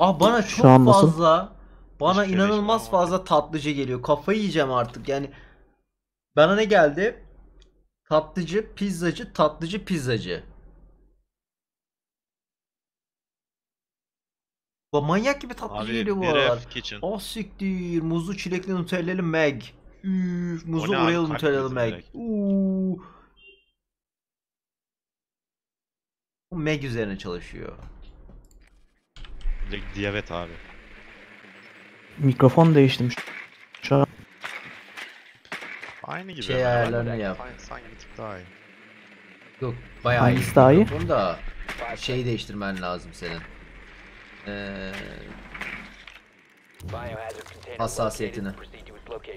Aa bana Şu çok an nasıl? fazla bana şey inanılmaz değişmedi ama. fazla tatlıcı geliyor. Kafayı yiyeceğim artık. Yani bana ne geldi? Tatlıcı, pizzacı, tatlıcı, pizzacı. Bu manyak gibi tatlıcı Abi geliyor bu aralar. F kitchen. Ah siktir. Muzlu çilekli nutellalı Meg. Üf, muzlu ne abi? Oreo Kalp nutellalı krizi Meg. direkt. Uuu. Bu Meg üzerine çalışıyor. Direkt diyabet abi. Mikrofon değiştim. Şu an Aynı gibi. Şey hemen hemen. ayarlarını yap. Sanki, sanki bir tık daha iyi. Yok bayağı Hangisi iyi. daha iyi? Mikrofon da şeyi değiştirmen lazım senin. Ee, Hassasiyetini.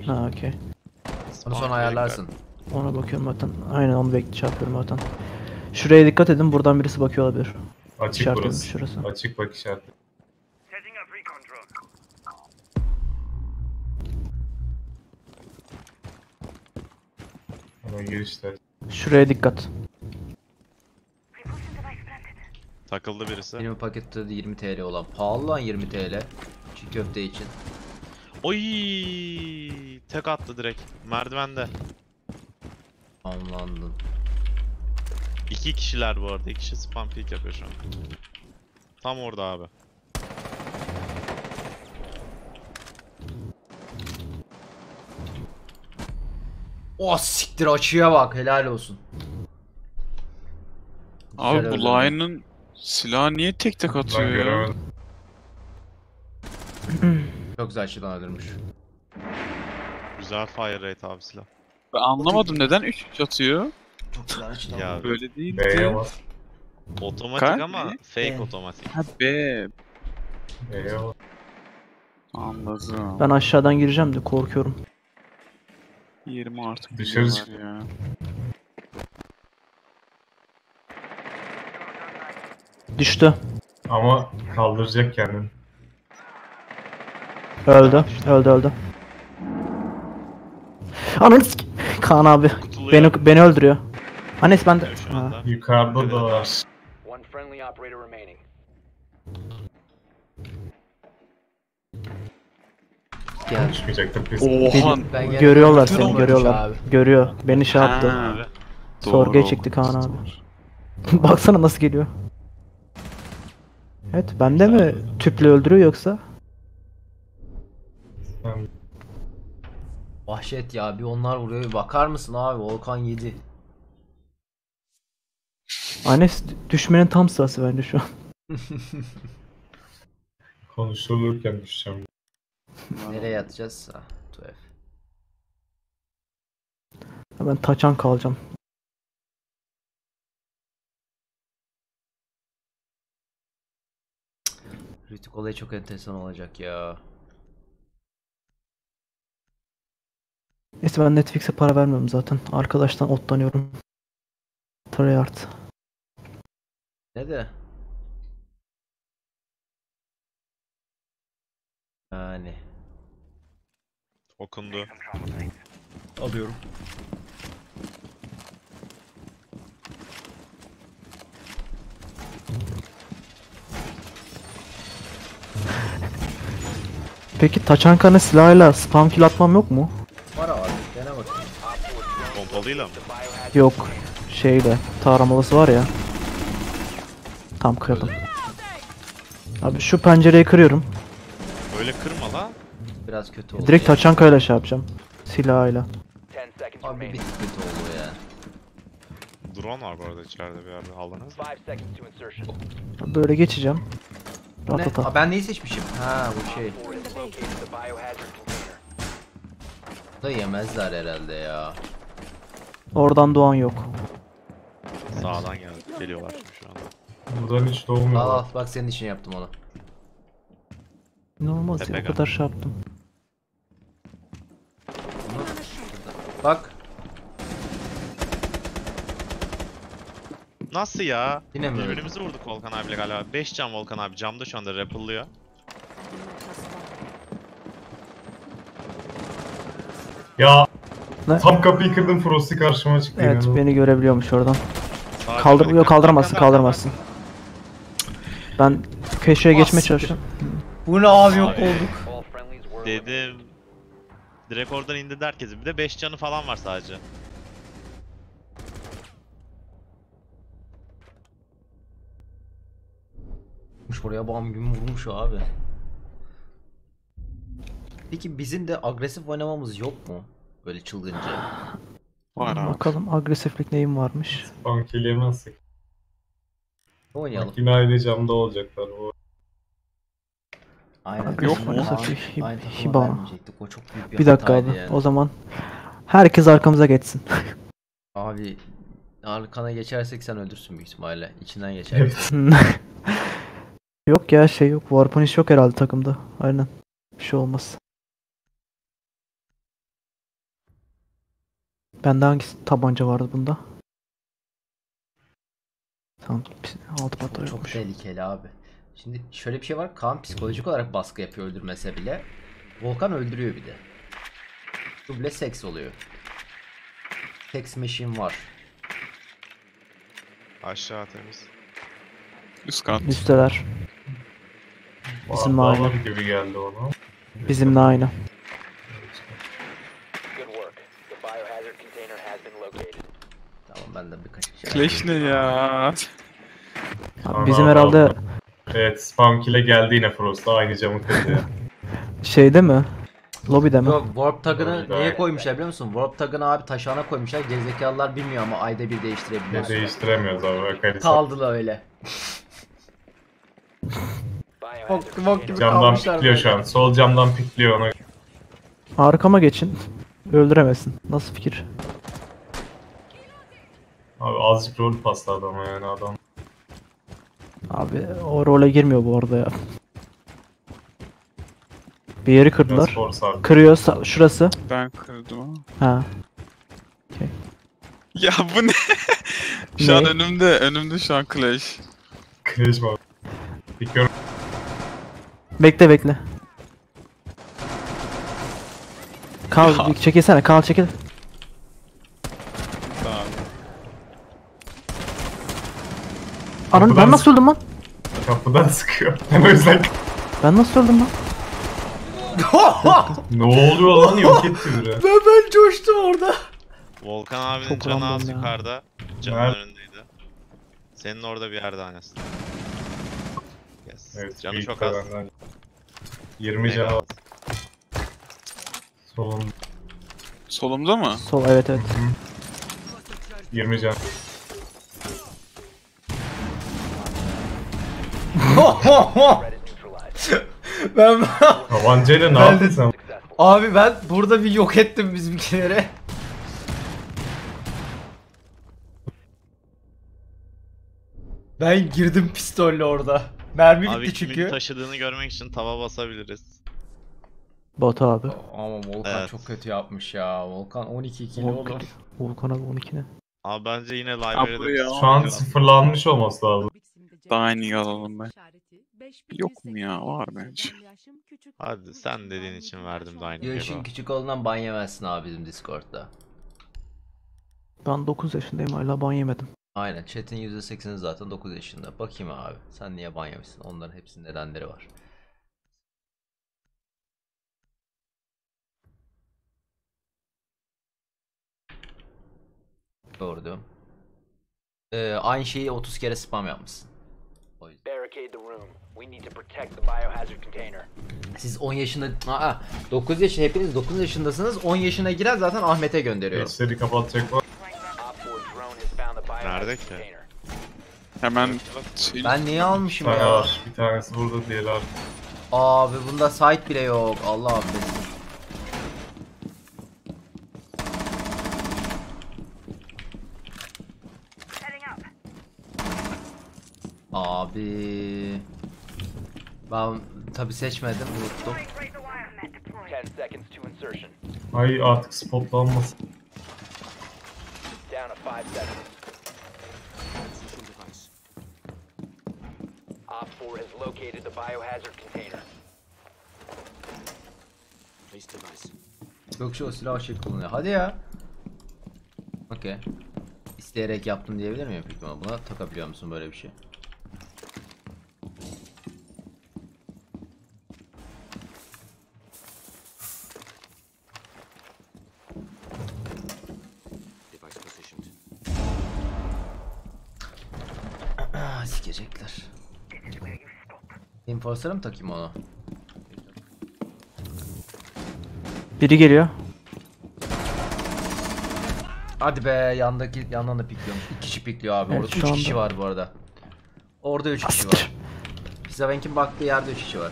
ha okey. onu Spawn sonra ayarlarsın. Ona bakıyorum zaten. Aynen onu bekle çarpıyorum zaten. Şuraya dikkat edin. Buradan birisi bakıyor olabilir. Açık İşaretledim burası. şurası. Açık bak işaretli. Ama girişler. Şuraya dikkat. Takıldı birisi. Benim pakette de 20 TL olan. Pahalı lan 20 TL. Çiğ köfte için. Oy tek attı direkt. Merdivende. Anlandın. İki kişiler bu arada. İki kişi spam peek yapıyor şu an. Tam orada abi. Oh siktir açıya bak helal olsun. Abi Güzel bu öldürdün. Lion'ın silahı niye tek tek atıyor ya? göremedim. Çok güzel açıdan öldürmüş. Güzel fire rate abi silah. Ben anlamadım neden 3-3 atıyor? Çok güzel açtı. Ya Böyle değildi. B'ye bas. otomatik Kalp ama mi? fake Evet. otomatik. Ha. B'ye bas. Anladım. Ben aşağıdan gireceğim de korkuyorum. 20 artık. Dışarı çık. ya. Düştü. Ama kaldıracak kendini. Öldü. Öldü öldü. Ananı Kaan abi. Beni, beni öldürüyor. Anes ben de... Şu Ha. anda. Yukarıda da var. One friendly operator remaining. Gel. Konuşmayacaktır pis. Oha. Görüyorlar Görüyor seni görüyorlar. abi? Görüyor. Beni şey yaptı. Ha. Abi. Sorguya çekti Kaan abi. Baksana nasıl geliyor. Evet bende mi tüple öldürüyor yoksa? Vahşet ya bir onlar vuruyor bir bakar mısın abi Volkan 7. Anes düşmenin tam sırası bence şu an. konuşulurken düşeceğim. Nereye yatacağız? Ha, 2F. Ben taçan kalacağım. Rütük olayı çok enteresan olacak ya. Neyse ben Netflix'e para vermiyorum zaten. Arkadaştan otlanıyorum. Treyarch. Ne de? Yani. Okundu. Alıyorum. Peki taçankanın silahıyla spam kill atmam yok mu? Var abi dene bakayım. Pompalıyla mı? Yok. Şeyle taramalısı var ya. Tam kırdım. Abi şu pencereyi kırıyorum. Böyle kırma la. Biraz kötü oldu Direkt ya. taçankayla şey yapacağım. Silahıyla. 10 seconds Abi bir kötü oldu ya. Drone var bu arada içeride bir yerde aldınız. 5 seconds to insertion. Böyle geçeceğim. Ne? Ratata. Aa, ben neyi seçmişim? Ha bu şey. Da yemezler herhalde ya. Oradan doğan yok. Sağdan geldi. Geliyorlar şu anda. Buradan hiç Al doğmuyor. al bak senin için yaptım onu. İnanılmaz ya o Tepe kadar şey yaptım. Bak Nasıl ya? Yine mi öldü? Birbirimizi vurduk Volkan abiyle galiba. 5 can Volkan abi. Camda şu anda rappel'lıyor. Ya Ne? tam kapıyı kırdım Frosty karşıma çıktı. Evet inanılmaz. beni görebiliyormuş oradan. Sağa Kaldır yok kaldıramazsın kaldıramazsın. Ben köşeye geçmeye çalışıyorum. bu ne abi yok olduk. Dedim. Direkt oradan indirdi herkesi. Bir de 5 canı falan var sadece. Oraya bam gibi vurmuş abi. Peki bizim de agresif oynamamız yok mu? Böyle çılgınca. Var abi. Bakalım agresiflik neyim varmış. Yemezsek. Oynayalım? Bak yine aynı camda olacaklar bu. Aynen. Agresif mu? Aynı hiba. vermeyecektik. O çok büyük bir, Bir dakika abi. yani. O zaman herkes arkamıza geçsin. Abi arkana geçersek sen öldürsün büyük ihtimalle. İçinden geçer. Yok ya şey yok. Warpunish yok herhalde takımda. Aynen. Bir şey olmaz. Bende hangi tabanca vardı bunda? Tamam. Altı patlar çok tehlikeli abi. Şimdi şöyle bir şey var. Kaan psikolojik olarak baskı yapıyor öldürmese bile. Volkan öldürüyor bir de. Duble seks oluyor. Sex machine var. Aşağı temiz. Üst kat. Üsteler. Bizim Daha aynı. gibi geldi ona. Bizimle aynı. good work. The biohazard container has been located. Tamam ben de birkaç şey. Clash ne ya? Tamam, Bizim herhalde. Evet spam kill'e geldi yine Frost. Aynı camı kırdı ya. şeyde mi? Lobide mi? Yok warp tagını Doğru, niye doğru. koymuşlar biliyor musun? Warp tagını abi taşağına koymuşlar. Gerizekalılar bilmiyor ama ayda bir Ne değiştirebiliyorsun. değiştiremiyoruz abi. Bakarız. Kaldılar öyle. Bok, bok gibi Camdan kalmışlar pikliyor şu an. Sol camdan pikliyor ona. Arkama geçin. Öldüremezsin. Nasıl fikir? Abi azıcık rol pasladı ama yani adam. Abi o role girmiyor bu arada ya. Bir yeri kırdılar. Kırıyor sa- şurası. Ben kırdım ama. Ha. Ya bu ne? şu an Ne? önümde. Önümde şu an Clash. Crash var. Dikiyorum. Bekle bekle. Kal çekilsene kal çekil. Tamam. Ananı ben nasıl öldüm lan? Kapıdan sıkıyor. Ben o yüzden... Ben nasıl öldüm lan? ne oluyor lan yok etti biri. Ben ben coştum orada. Volkan abinin Çok canı az ya. yukarıda. Canın Nerede? önündeydi. Senin orada bir yerde annesi. Yes. Evet, canı büyük çok az. benden. 20 Mega var. Solun Solumda mı? Sol evet evet. 20 can. ben Tabancayla ne yaptın sen? Abi ben burada bir yok ettim bizimkileri. Ben girdim pistolle orada. Mermi Abi bitti kimin çünkü. taşıdığını görmek için tava basabiliriz. Bot abi. Ama Volkan Evet. çok kötü yapmış ya. Volkan 12 kilo Volkan, oğlum. Volkan abi 12 ne? Abi bence yine library'de. Şu an sıfırlanmış olması lazım. Dining alalım ben. Yok mu ya? Var bence. Hadi sen dediğin için verdim de aynı Yaşın küçük olduğundan ban yemezsin abi bizim Discord'da. Ben 9 yaşındayım hala ban yemedim. Aynen chat'in %80'i zaten 9 yaşında. Bakayım abi sen niye ban yemişsin? Onların hepsinin nedenleri var. Doğru diyorum. Ee, aynı şeyi 30 kere spam yapmışsın. O yüzden. Barricade the room. We need to protect the biohazard container. Siz 10 yaşında... Aa, 9 yaş hepiniz 9 yaşındasınız. 10 yaşına giren zaten Ahmet'e gönderiyorum. Gösteri kapatacak var. Op 4 drone has found the biohazard Nerede ki? Hemen şey... Ben niye almışım ya? var. Bir tanesi burada diğeri. Abi bunda site bile yok. Allah affetsin. Abi ben tabi seçmedim unuttum. 10 seconds to insertion. Ay artık spotlanmasın. Down to 5 seconds. Op 4 has located the biohazard container. Yok şu o silah şey kullanıyor. Hadi ya. Okey. İsteyerek yaptım diyebilir miyim peki buna takabiliyor musun böyle bir şey? Ah, Sikecekler. Enforcer'a mı takayım onu? Biri geliyor. Hadi be yandaki yandan da pikliyormuş. İki kişi pikliyor abi. Evet, Orada şu üç kişi anda. var bu arada. Orada üç kişi Asiktir. var. Pizavenk'in baktığı yerde üç kişi var.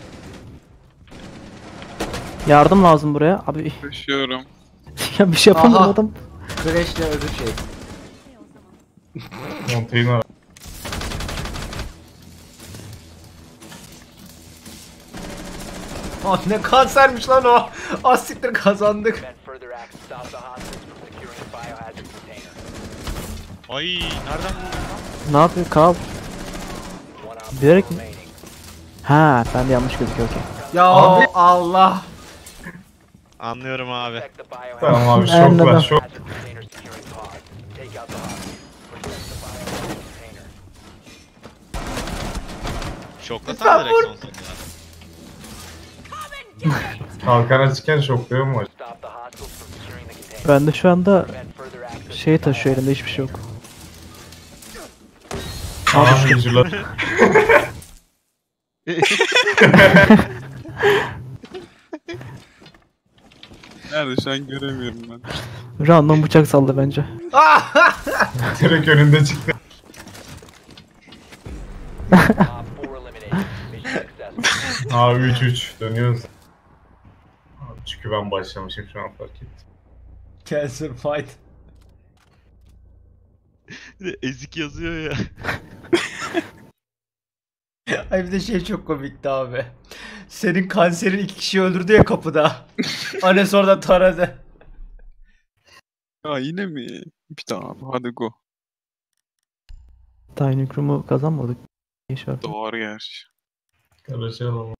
Yardım lazım buraya. Abi Koşuyorum. ya bir şey yapamadım adam. Crash'le öbür şey. Montaigne Ah ne kansermiş lan o. Az siktir kazandık. Ay nereden? Ne yapıyor Kal? Bilerek mi? Ha ben de yanlış gözüküyor okey. Ya Allah. Anlıyorum abi. Tamam abi şok Anladım. ver şok. container securing pod. Kalkan açıkken şokluyor mu? Ben de şu anda şey taşıyor elimde hiçbir şey yok. Aa şucular. Nerede şu an göremiyorum ben. Random bıçak saldı bence. Direkt önünde çıktı. Op 4 eliminated. Mission successful. Aa 3-3 dönüyoruz. Çünkü ben başlamışım şu an fark ettim. Cancel fight. Ezik yazıyor ya. Ay bir de şey çok komikti abi. Senin kanserin iki kişiyi öldürdü ya kapıda. Anes orada taradı. Ya yine mi? Bir daha abi hadi go. Dining Room'u kazanmadık. Var. Doğru gerçi. Karışalım.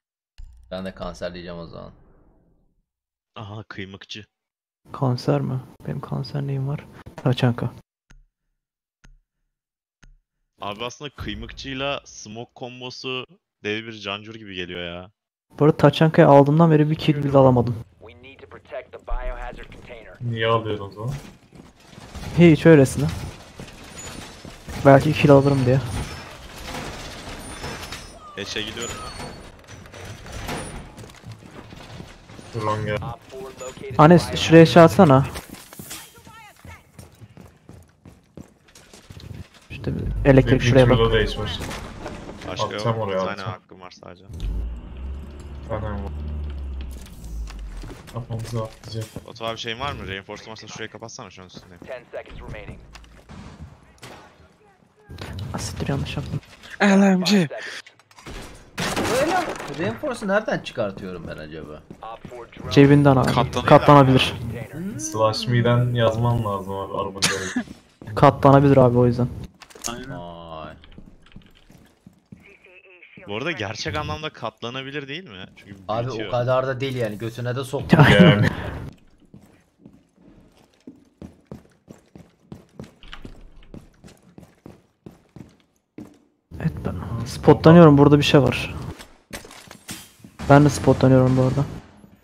Ben de kanser diyeceğim o zaman. Aha kıymıkçı. Kanser mi? Benim kanser neyim var? Taçanka. Abi aslında kıymıkçıyla smoke kombosu dev bir cancur gibi geliyor ya. Bu arada Taçanka'yı aldığımdan beri bir kill bile alamadım. Niye alıyorsun o zaman? Hiç öylesine. Belki kill alırım diye. Eşe gidiyorum ben. 4 located Anes şuraya şey atsana. İşte elektrik Bir şuraya bak. Başka Atacağım yok. oraya, Bir tane atacağım. hakkım var sadece. Tamam. Kafamıza atlayacak. Batu abi şeyin var mı? Reinforcement varsa şurayı kapatsana şu an üstündeyim. 10 seconds remaining. Asittir yanlış yaptım. LMG. 5 seconds. Reinforce'u nereden çıkartıyorum ben acaba? Op 4 drone Cebinden abi. Katlanabilir. Katlanabilir. Slash me'den yazman lazım abi arabanın Katlanabilir abi o yüzden. Aynen. Bu arada gerçek anlamda katlanabilir değil mi? Çünkü Abi o kadar da değil yani götüne de soktu. yani. Evet ben spotlanıyorum burada bir şey var. Ben de spotlanıyorum bu arada.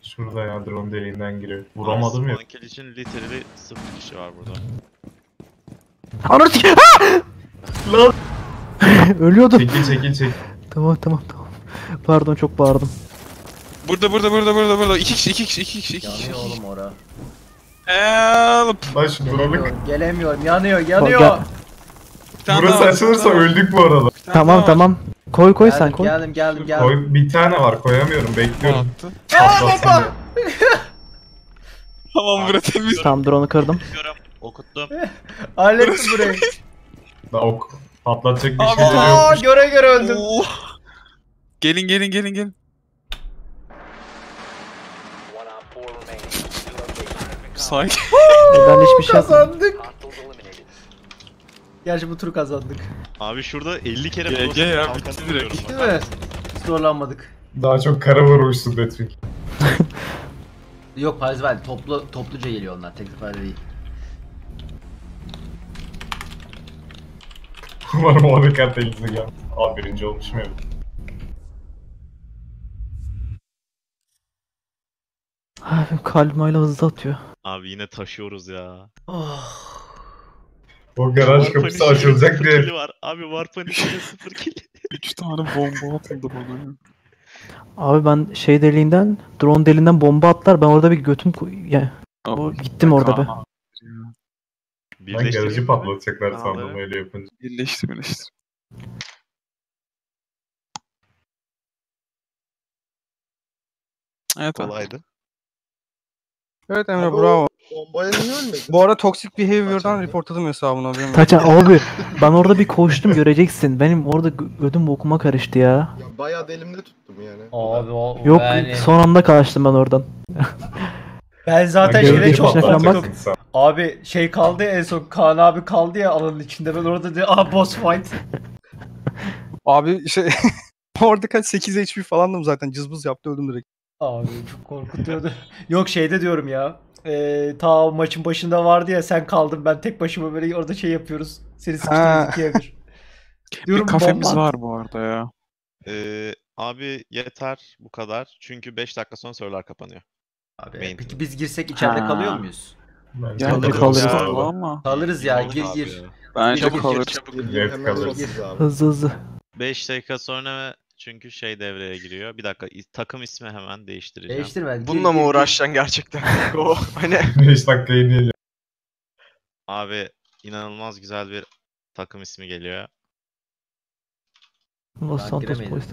Şurada ya drone deliğinden giriyor. Vuramadım ya. Spawn için literally 0 kişi var burada. Ananı s- Lan! Ölüyordum. Çekil çekil çekil. Tamam tamam tamam. Pardon çok bağırdım. Burada burada burada burada burada. İki kişi iki kişi iki kişi iki kişi. Yanıyor oğlum ora. Help. Lan şu drone'u Gelemiyorum, gelemiyorum yanıyor Bak, yanıyor. gel- tane Burası daha var, açılırsa var. öldük bu arada. Bir tane daha Tamam var. tamam. Koy koy sen Geldim koy. geldim geldim geldim. Koy, bir tane var koyamıyorum bekliyorum. Attı. Patlatsın diye. Tamam bura temiz. Tamam drone'u kırdım. Okuyorum. Okuttum. Hallettim burayı. Da ok. Patlatacak bir Abi, şeyleri Aa göre göre öldüm. Oo. Gelin gelin gelin gelin. One op 4 remaining. Location has been Sakin. Ben hiçbir şey yapmadım. Kazandık. Gerçi bu turu kazandık. Abi şurada 50 kere GG ya, bitti direkt. Değil mi? Zorlanmadık. Daha çok kara vurmuşsun Deathwing. Yok Parzvel toplu topluca geliyor onlar tek seferde değil. Umarım o rekord elinize gel. Abi birinci olmuşum ya. Abi kalbim hala hızlı atıyor. Abi yine taşıyoruz ya. Oh. O garaj kapısı açılacak sıfır diye. var. Abi War Punisher'ın 0 kill. Üç tane bomba atıldı bana. Abi ben şey deliğinden, drone deliğinden bomba atlar. Ben orada bir götüm koy- yani o, gittim orada be. Ben garajı patlatacaklar sandım öyle yapınca. Birleştir birleştir. Evet. Kolaydı. Evet Emre bravo. Bombaya niye ölmedin? Bu arada Toxic Behavior'dan reportladım olsun. Taça abi ben orada bir koştum göreceksin. Benim orada gö- götüm bokuma karıştı ya. Ya bayağı da elimde tuttum yani. Abi o Yok yani. son anda kaçtım ben oradan. Ben zaten garajı çok falan bak. patlatacaksın sen. Abi şey kaldı ya en son Kaan abi kaldı ya alanın içinde ben orada de ah boss fight. Abi şey orada kaç 8 HP falandım zaten cızbız yaptı öldüm direkt. Abi çok korkutuyordu. Yok şeyde diyorum ya. Eee ta maçın başında vardı ya sen kaldın ben tek başıma böyle orada şey yapıyoruz. Seni Ha. sıkıştırıyoruz ikiye bir. Bir Diyorum kafemiz bomba. var bu arada ya. Ee, abi yeter bu kadar. Çünkü 5 dakika sonra serverlar kapanıyor. Abi, Main peki biz girsek içeride Ha. kalıyor muyuz? Yani Kalırız kalırız ya. ama. Kalırız ya gir abi gir. Bence Çabuk gir, kalırız. çabuk. Evet, Hemen kalırız. oluruz abi. Hızlı hızlı. 5 dakika sonra çünkü şey devreye giriyor. Bir dakika i- takım ismi hemen değiştireceğim. Değiştirme. gir, Bununla mı uğraşacaksın gerçekten? o hani 5 dakikayı değil. Abi inanılmaz güzel bir takım ismi geliyor. Los Ben Santos giremedim. polis